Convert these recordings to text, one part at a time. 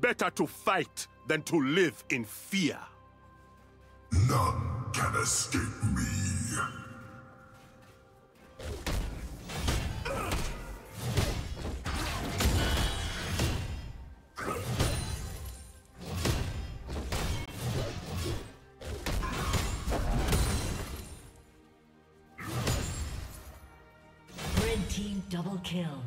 Better to fight than to live in fear. None can escape me. Red team double kill.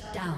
Shut down.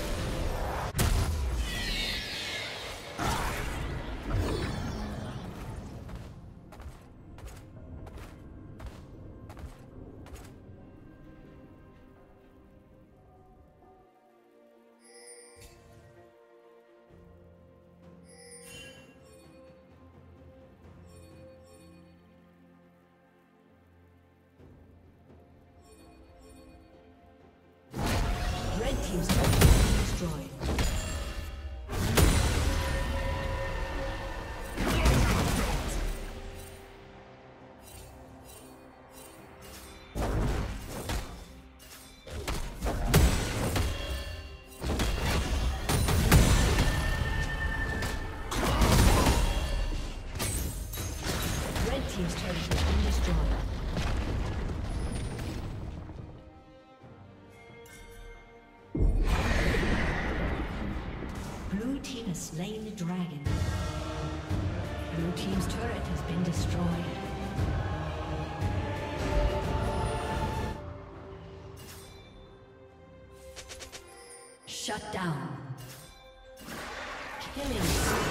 destroyed. Shut down. Killing.